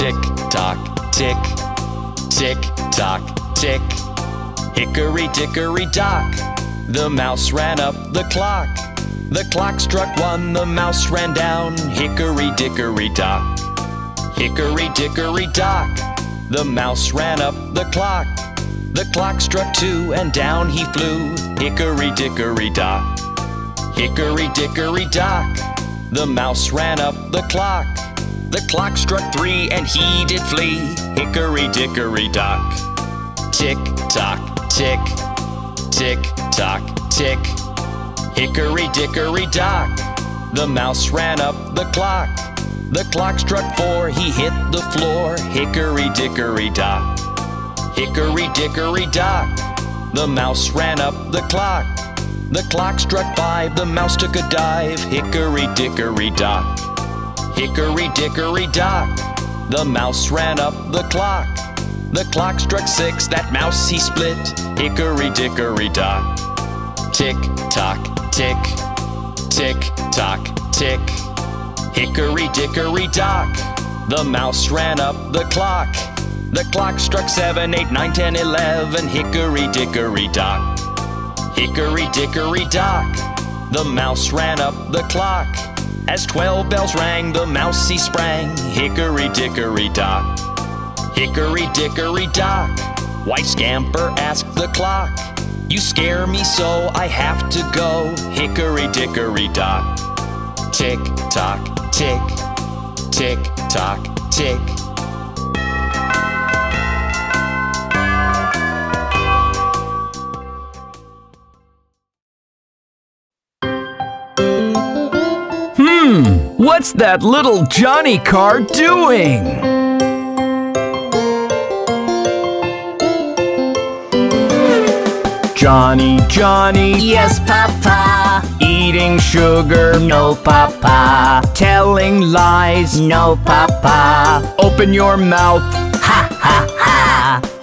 Tick tock, tick, tick tock, tick. Hickory dickory dock, the mouse ran up the clock. The clock struck one, the mouse ran down. Hickory dickory dock, hickory dickory dock, the mouse ran up the clock. The clock struck two, and down he flew. Hickory dickory dock, hickory dickory dock, the mouse ran up the clock. The clock struck three, and he did flee. Hickory dickory dock. Tick tock, tick, tick tock, tick. Hickory dickory dock. The mouse ran up the clock. The clock struck four, he hit the floor. Hickory dickory dock. Hickory dickory dock. The mouse ran up the clock. The clock struck five, the mouse took a dive. Hickory dickory dock. Hickory dickory dock. The mouse ran up the clock. The clock struck six, that mouse he split. Hickory dickory dock. Tick tock, tick, tick tock, tick. Hickory dickory dock. The mouse ran up the clock. The clock struck seven, eight, nine, ten, eleven. Hickory dickory dock. Hickory dickory dock. The mouse ran up the clock. As twelve bells rang, the mouse he sprang. Hickory dickory dock. Hickory dickory dock. Why scamper asked the clock. You scare me so I have to go. Hickory dickory dock. Tick tock, tick, tick tock, tick. What's that little Johnny car doing? Johnny, Johnny, Yes, Papa. eating sugar, No, Papa. telling lies. No, Papa. Open your mouth. Ha ha ha.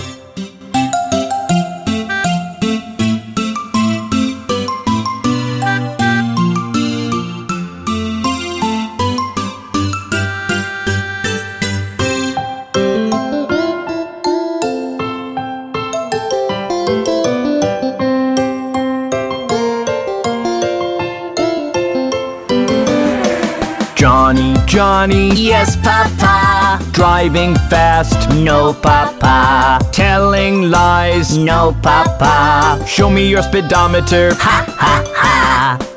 Johnny, Yes, Papa. driving fast, No, Papa. telling lies. No, Papa. Show me your speedometer. Ha ha ha.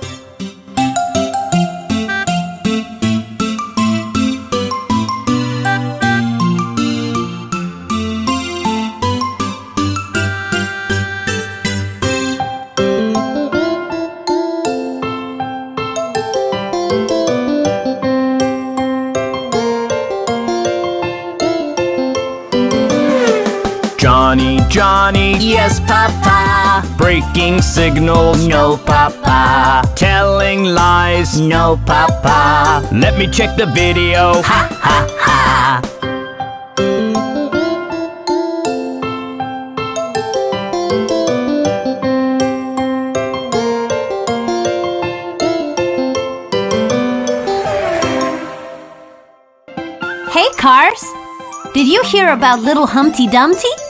Breaking signals, No, Papa. telling lies. No, Papa. Let me check the video. Ha ha ha. Hey, cars! Did you hear about little Humpty Dumpty?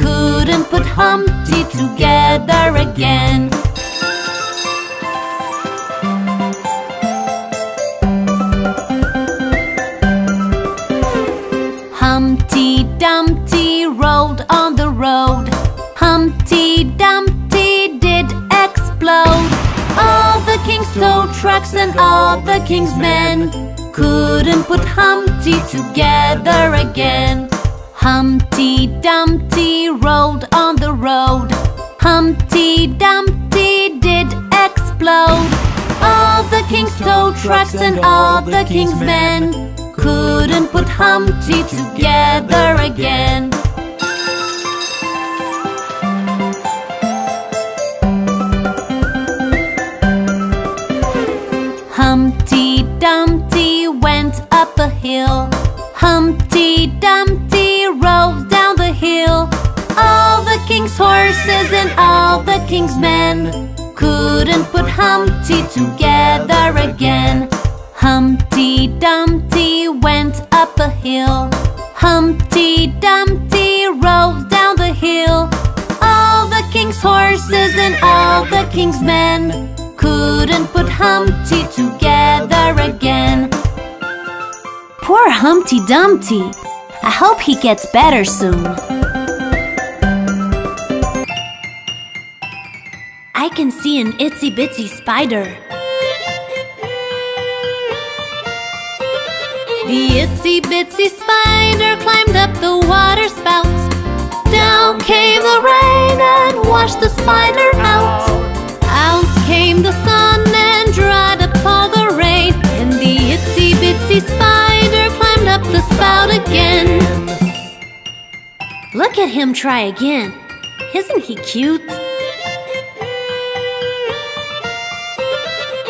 couldn't put Humpty together again. Humpty Dumpty rolled on the road. Humpty Dumpty did explode. All the king's tow trucks and all the king's men couldn't put Humpty together again. Humpty Dumpty rolled on the road. Humpty Dumpty did explode. All the king's tow trucks and all the king's men couldn't put Humpty together again. Humpty Dumpty went up a hill. Humpty Dumpty horses and all the king's men couldn't put Humpty together again. Humpty Dumpty went up a hill. Humpty Dumpty rolled down the hill. All the king's horses and all the king's men couldn't put Humpty together again. Poor Humpty Dumpty. I hope he gets better soon. I can see an itsy bitsy spider. The itsy bitsy spider climbed up the water spout. Down came the rain and washed the spider out. Out came the sun and dried up all the rain. And the itsy bitsy spider climbed up the spout again. Look at him try again. Isn't he cute?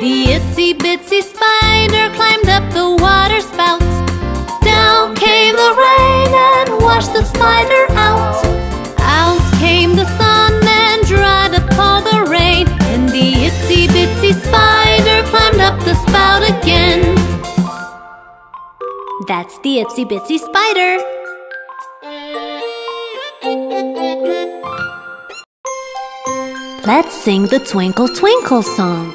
The itsy bitsy spider climbed up the water spout. Down came the rain and washed the spider out. Out came the sun and dried up all the rain. And the itsy bitsy spider climbed up the spout again. That's the itsy bitsy spider. Let's sing the Twinkle Twinkle song.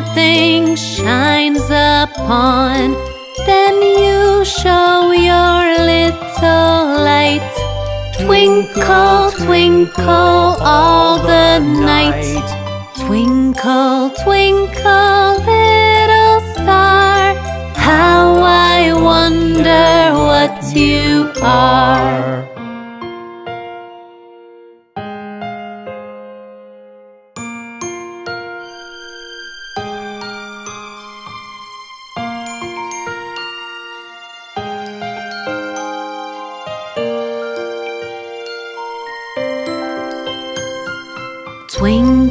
Nothing shines upon, then you show your little light. Twinkle, twinkle all the night. Twinkle, twinkle, little star, how I wonder what you are.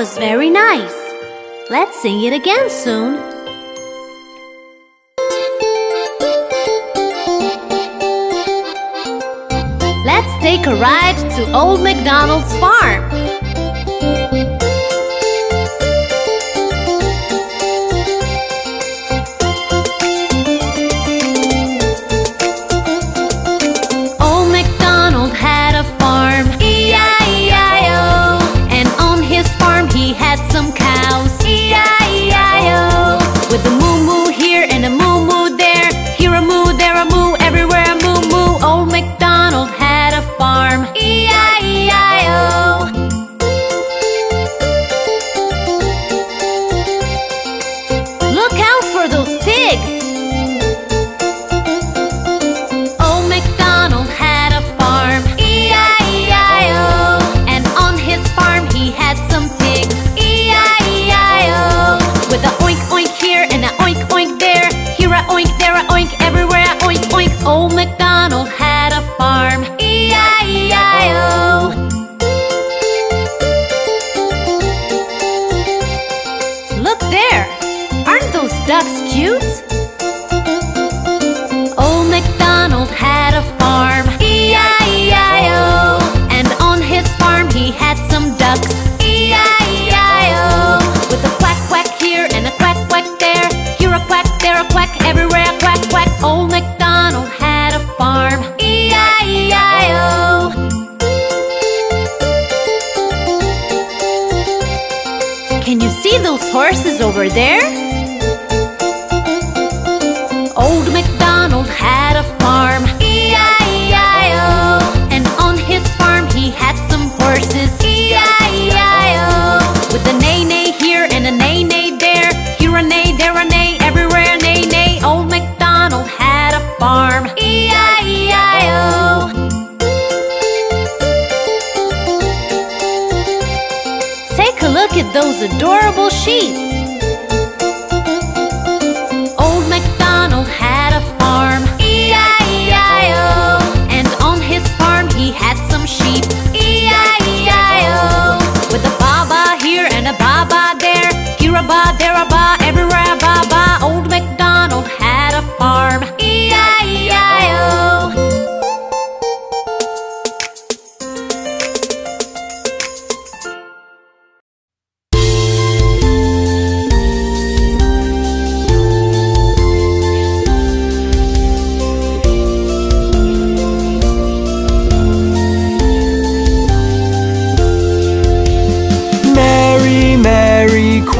was very nice. Let's sing it again soon. Let's take a ride to Old MacDonald's farm. Those horses over there?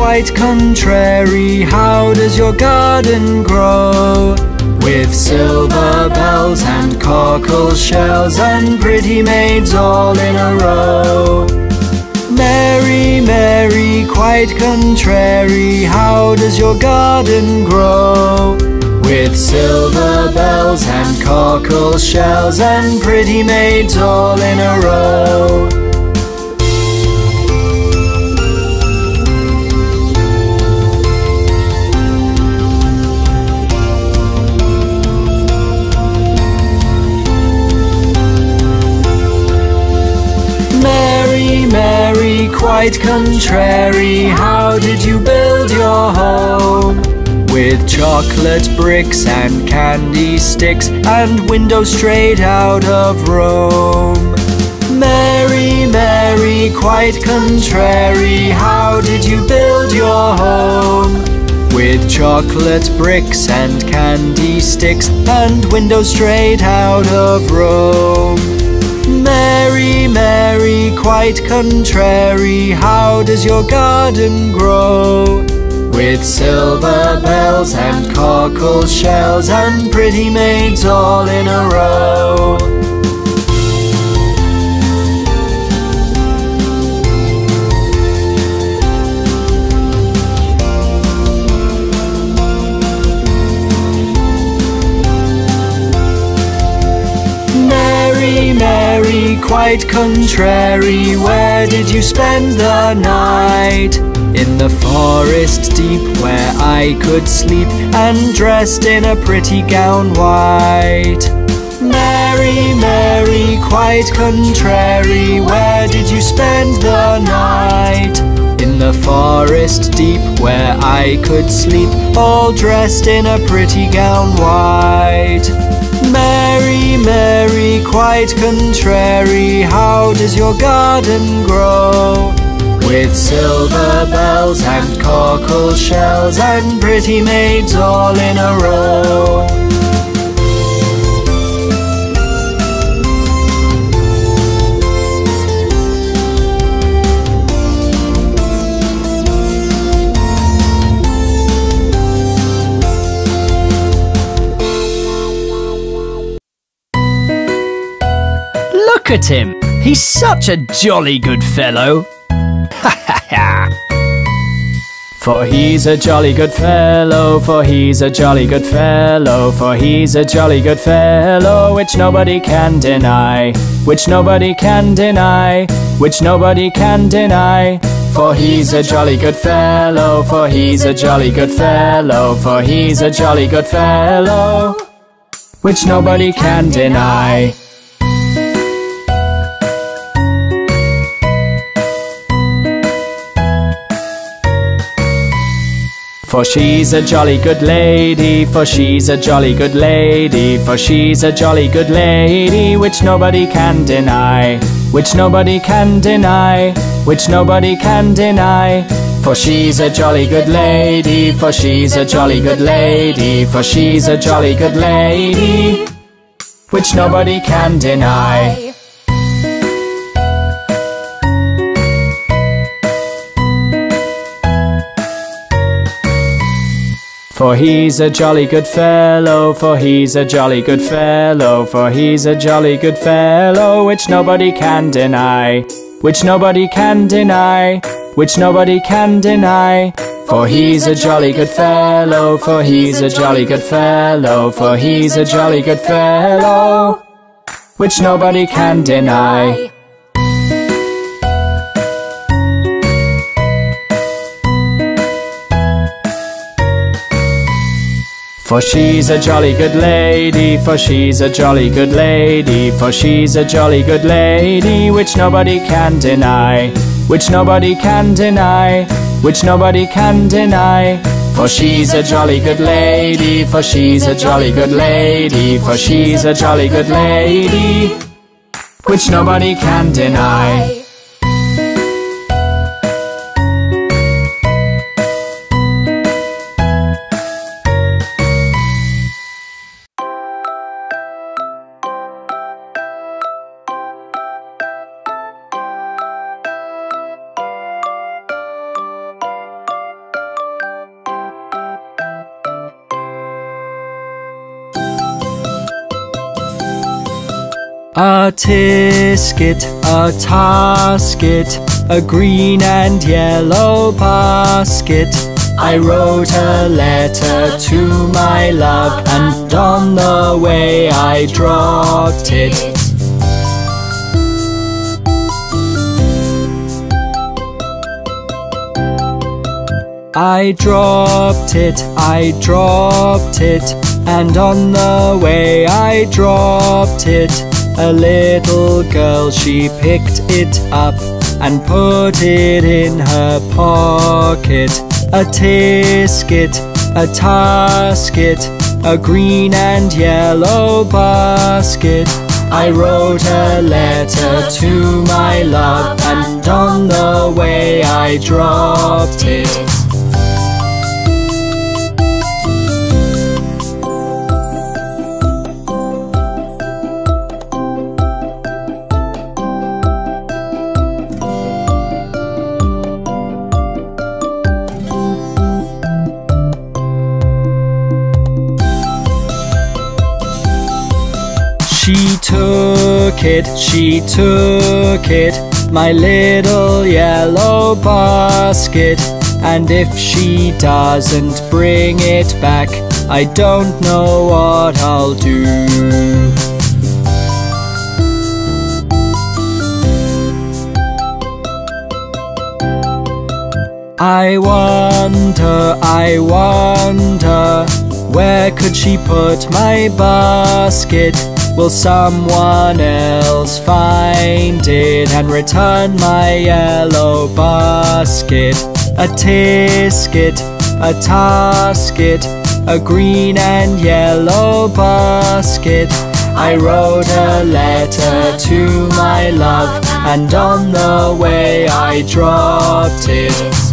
Quite contrary, how does your garden grow? With silver bells and cockle shells and pretty maids all in a row. Mary, Mary, quite contrary, how does your garden grow? With silver bells and cockle shells and pretty maids all in a row. Quite contrary, how did you build your home? With chocolate bricks and candy sticks and windows straight out of Rome. Mary, Mary, quite contrary, how did you build your home? With chocolate bricks and candy sticks and windows straight out of Rome. Mary, Mary, quite contrary, how does your garden grow? With silver bells and cockle shells and pretty maids all in a row. Mary, quite contrary, where did you spend the night? In the forest deep where I could sleep and dressed in a pretty gown white. Mary, Mary, quite contrary, where did you spend the night? In the forest deep where I could sleep, all dressed in a pretty gown white. Mary, Mary, quite contrary, how does your garden grow? With silver bells and cockle shells and pretty maids all in a row. Look at him. He's such a jolly good fellow. Ha ha ha. For he's a jolly good fellow, for he's a jolly good fellow, for he's a jolly good fellow, which nobody can deny, which nobody can deny, which nobody can deny. For he's a jolly good fellow, for he's a jolly good fellow, for he's a jolly good fellow, which nobody can deny. For she's a jolly good lady, for she's a jolly good lady, for she's a jolly good lady, which nobody can deny, which nobody can deny, which nobody can deny. For she's a jolly good lady, for she's a jolly good lady, for she's a jolly good lady, which nobody can deny. For he's a jolly good fellow, for he's a jolly good fellow, for he's a jolly good fellow, which nobody can deny, which nobody can deny, which nobody can deny. For he's a jolly good fellow, for he's a jolly good fellow, for he's a jolly good fellow, which nobody can deny. For she's a jolly good lady, for she's a jolly good lady, for she's a jolly good lady, which nobody can deny, which nobody can deny, which nobody can deny. For she's a jolly good lady, for she's a jolly good lady, for she's a jolly good lady, which nobody can deny. A tisket, a tasket, a green and yellow basket. I wrote a letter to my love, and on the way I dropped it. I dropped it, I dropped it, and on the way I dropped it. A little girl, she picked it up and put it in her pocket. A tisket, a tasket, a green and yellow basket. I wrote a letter to my love, and on the way I dropped it. She took it, she took it, my little yellow basket. And if she doesn't bring it back, I don't know what I'll do. I wonder, I wonder, where could she put my basket? Will someone else find it and return my yellow basket? A tisket, a tasket, a green and yellow basket. I wrote a letter to my love, and on the way I dropped it.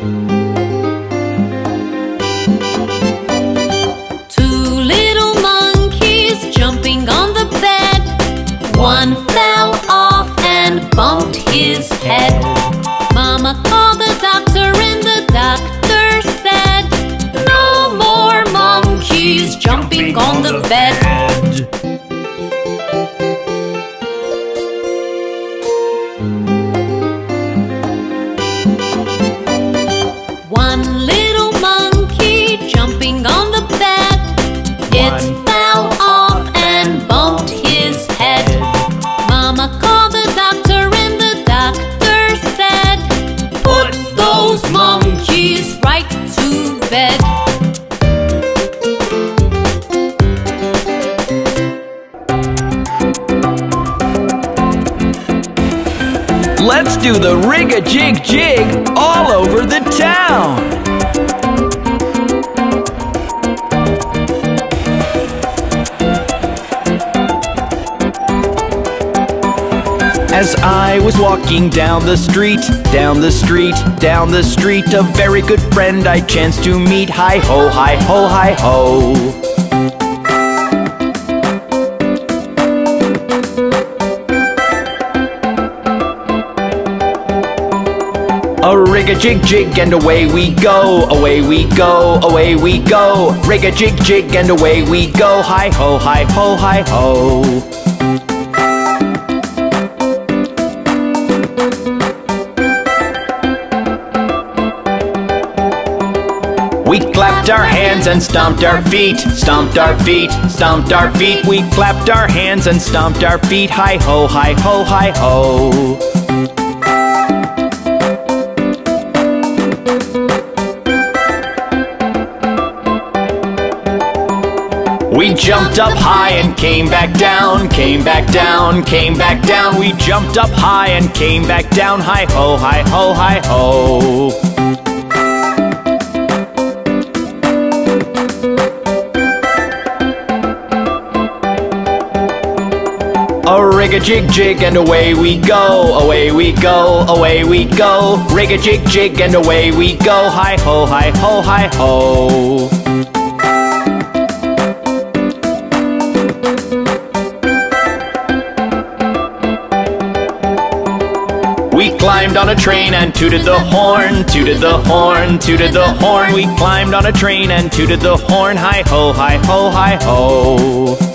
One fell off and bumped his head. Mama called the doctor and the doctor said, No more monkeys jumping on the bed. Walking down the street, down the street, down the street, a very good friend I chanced to meet. Hi ho, hi ho, hi ho. A rig a jig jig and away we go, away we go, away we go. Rig a jig jig and away we go. Hi ho, hi ho, hi ho. We clapped our hands and stomped our feet, stomped our feet, stomped our feet. We clapped our hands and stomped our feet. Hi ho, hi ho, hi ho. We jumped up high and came back down, came back down, came back down. We jumped up high and came back down. Hi ho, hi ho, hi ho. A rig a jig jig and away we go, away we go, away we go. Rig a jig jig and away we go. Hi ho, hi ho, hi ho. We climbed on a train and tooted the horn, tooted the horn, tooted the horn. We climbed on a train and tooted the horn. Hi ho, hi ho, hi ho.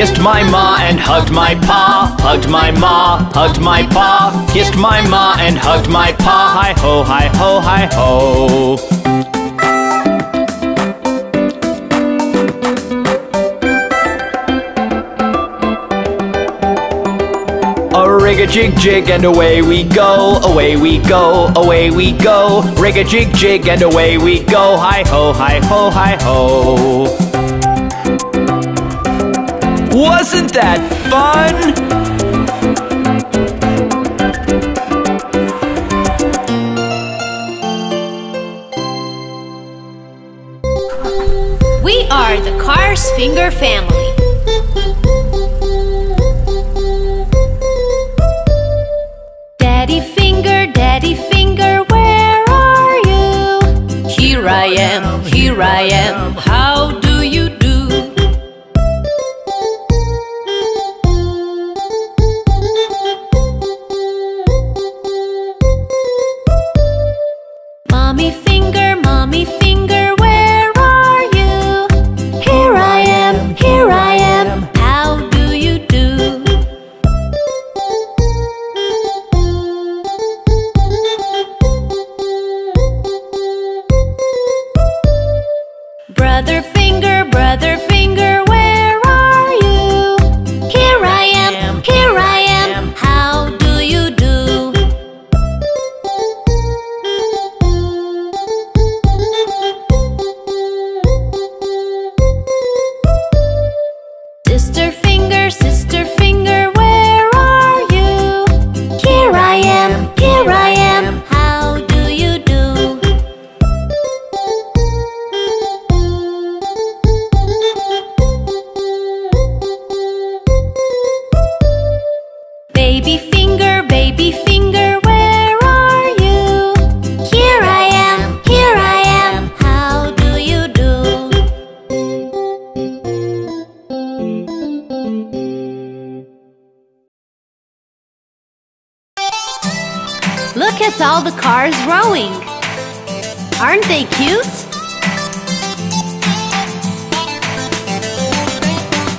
Kissed my ma and hugged my pa, hugged my ma, hugged my pa. Kissed my ma and hugged my pa. Hi ho, hi ho, hi ho. Rig a jig jig and away we go, away we go, away we go. Rig a jig jig and away we go. Hi ho, hi ho, hi ho. Wasn't that fun? We are the Cars Finger family. All the cars rowing. Aren't they cute?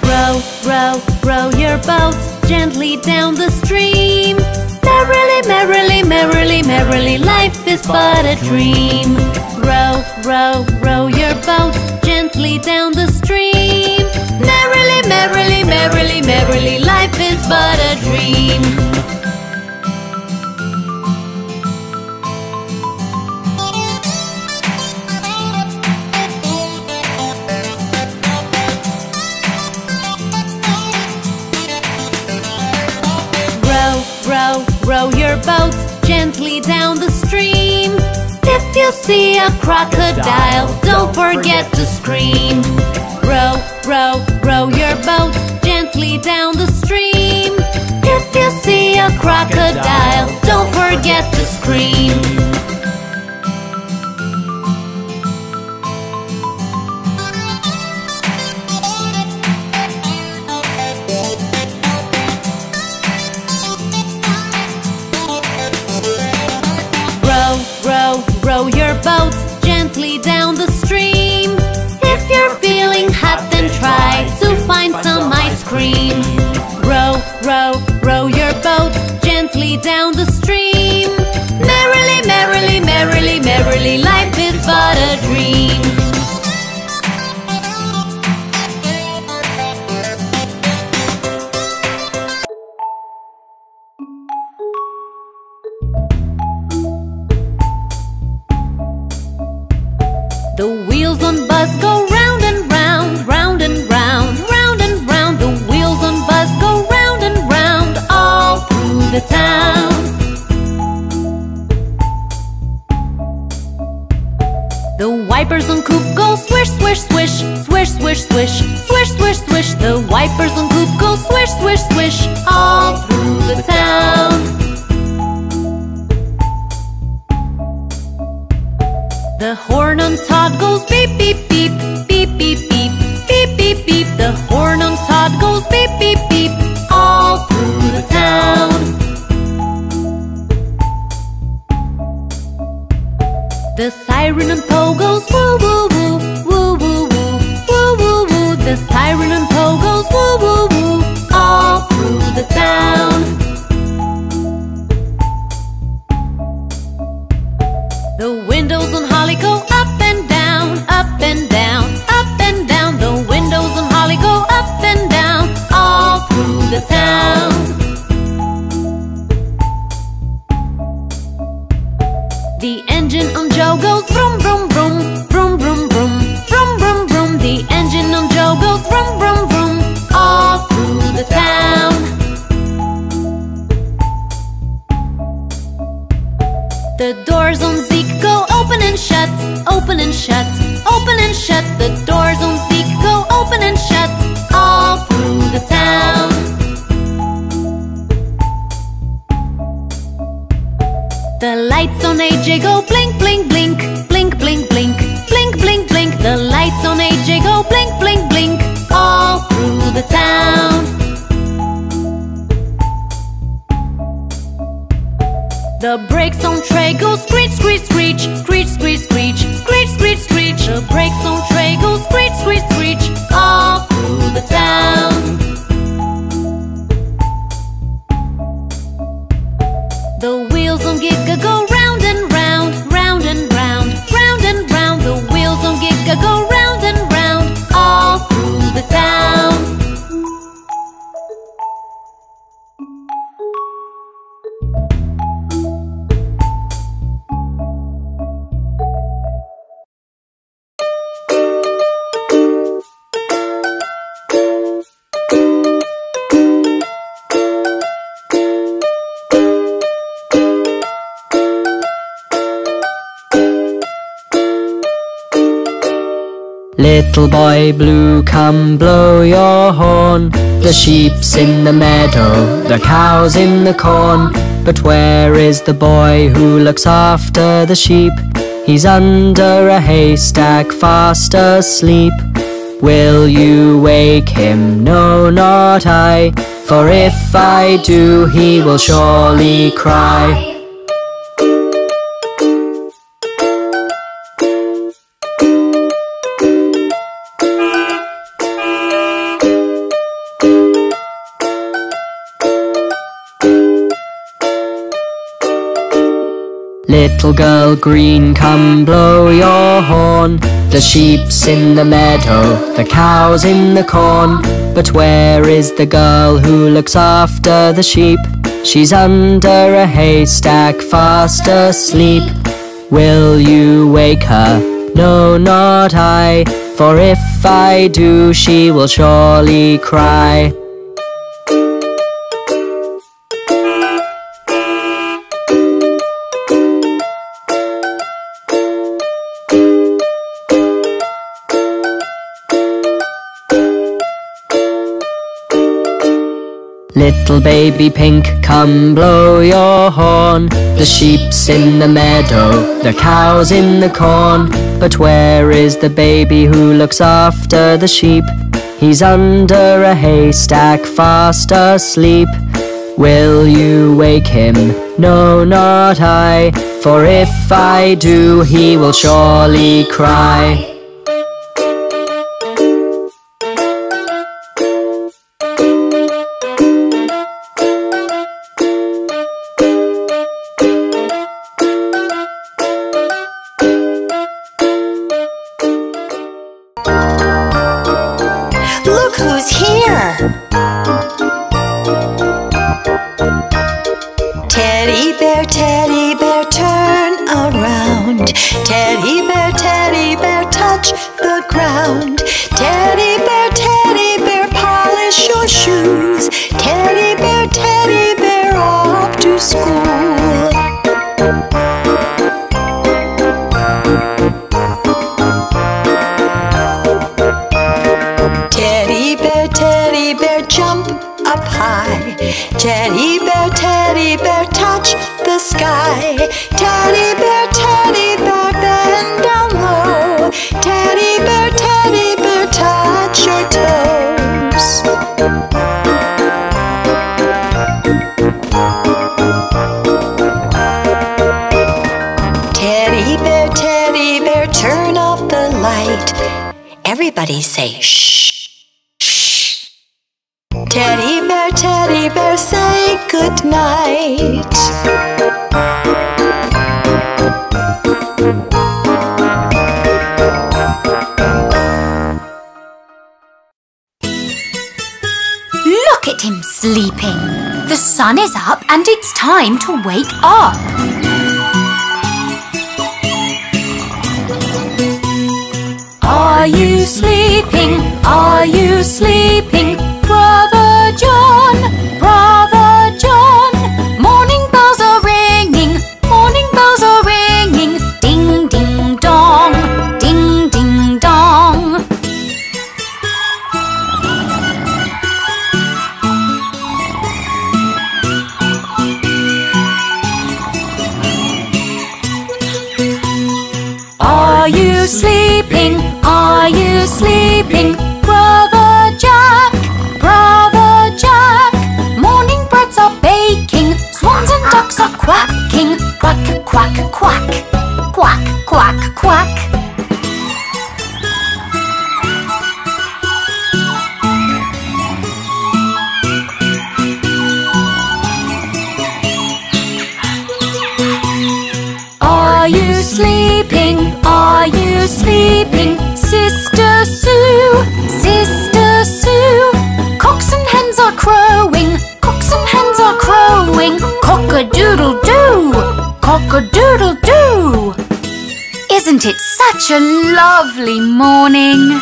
Row, row, row your boat gently down the stream. Merrily, merrily, merrily, merrily, life is but a dream. Row, row, row your boat gently down the stream. Merrily, merrily, merrily, merrily, life is but a dream. Row, your boat gently down the stream. If you see a crocodile, don't forget to scream. Row, row, row your boat gently down the stream. If you see a crocodile, don't forget to scream. about The brakes on Trey go screech, screech, screech, screech, screech, screech, screech, screech, screech. The brakes on Trey go screech, screech, screech, all through the town. The wheels on Giga go round and round, round and round, round and round. The wheels on Giga go round and round, all through the town. Little boy blue, come blow your horn. The sheep's in the meadow, the cow's in the corn. But where is the boy who looks after the sheep? He's under a haystack, fast asleep. Will you wake him? No, not I. For if I do, he will surely cry. Little girl green, come blow your horn. The sheep's in the meadow, the cow's in the corn. But where is the girl who looks after the sheep? She's under a haystack, fast asleep. Will you wake her? No, not I. For if I do, she will surely cry. Little baby pink, come blow your horn. The sheep's in the meadow, the cow's in the corn. But where is the baby who looks after the sheep? He's under a haystack, fast asleep. Will you wake him? No, not I. For if I do, he will surely cry. Teddy bear, turn off the light. Everybody say shh. Shh. Teddy bear, teddy bear, say good night. Look at him sleeping. The sun is up and it's time to wake up. Are you sleeping? Are you sleeping? Brother John, Brother swans and ducks are quacking. Quack, quack, quack. Quack, quack, quack. Are you sleeping? Are you sleeping? Sister Cock a doodle doo, cock a doodle doo. Isn't it such a lovely morning?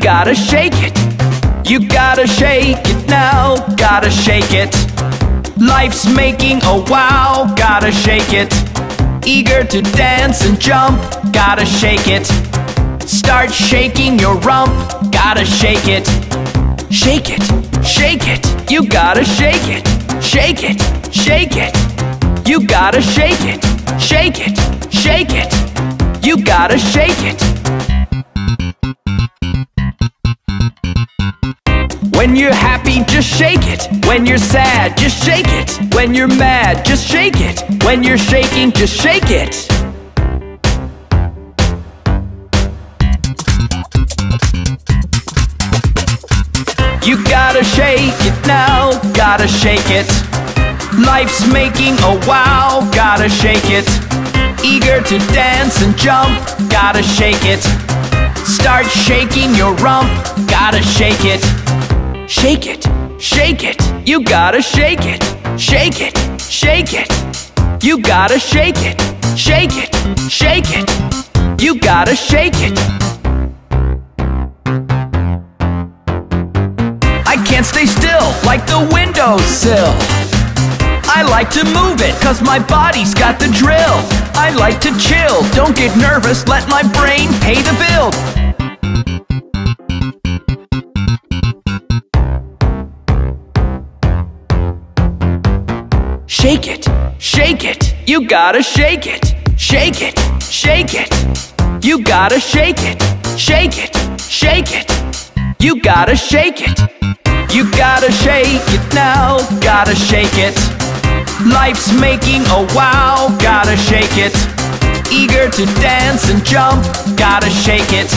Gotta shake it, you gotta shake it now, gotta shake it. Life's making a wow, gotta shake it. Eager to dance and jump, gotta shake it. Start shaking your rump, gotta shake it. Shake it, shake it, you gotta shake it, shake it, shake it. You gotta shake it, shake it, shake it. You gotta shake it. When you're happy, just shake it. When you're sad, just shake it. When you're mad, just shake it. When you're shaking, just shake it. You gotta shake it now, gotta shake it. Life's making a wow, gotta shake it. Eager to dance and jump, gotta shake it. Start shaking your rump, gotta shake it. Shake it, shake it, you gotta shake it. Shake it, shake it, you gotta shake it. Shake it, shake it, you gotta shake it. I can't stay still like the windowsill. I like to move it cause my body's got the drill. I like to chill, don't get nervous, let my brain pay the bill. Shake it, shake it, you gotta shake it. Shake it, shake it, you gotta shake it. Shake it, shake it, you gotta shake it. You gotta shake it now, gotta shake it. Life's making a wow, gotta shake it. Eager to dance and jump, gotta shake it.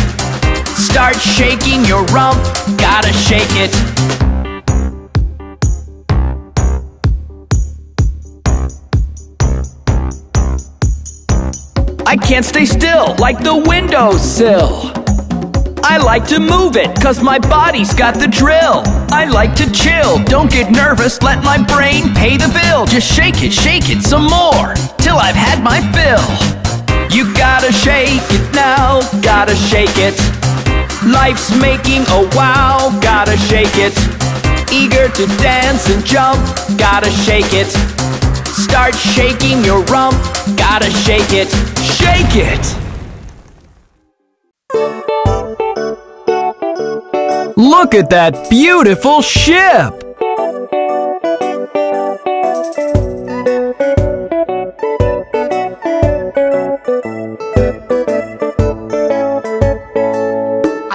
Start shaking your rump, gotta shake it. I can't stay still like the windowsill. I like to move it, cause my body's got the drill. I like to chill, don't get nervous, let my brain pay the bill. Just shake it, shake it some more, till I've had my fill. You gotta shake it now, gotta shake it. Life's making a wow, gotta shake it. Eager to dance and jump, gotta shake it. Start shaking your rump, gotta shake it, shake it! Look at that beautiful ship!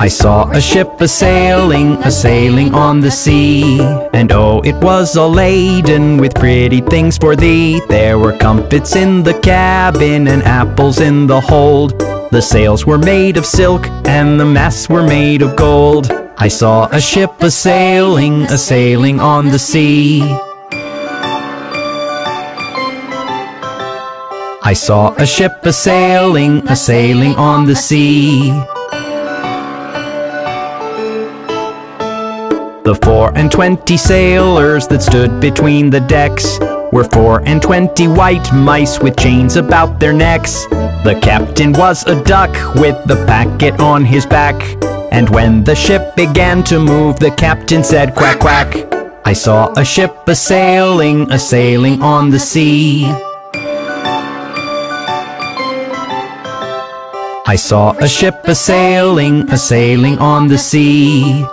I saw a ship a sailing, a sailing on the sea. And oh, it was all laden with pretty things for thee. There were comfits in the cabin and apples in the hold. The sails were made of silk and the masts were made of gold. I saw a ship a sailing, a sailing on the sea. I saw a ship a sailing, a sailing on the sea. The four and twenty sailors that stood between the decks were four and twenty white mice with chains about their necks. The captain was a duck with the packet on his back. And when the ship began to move, the captain said quack quack. I saw a ship a sailing, a sailing on the sea. I saw a ship a sailing, a sailing on the sea.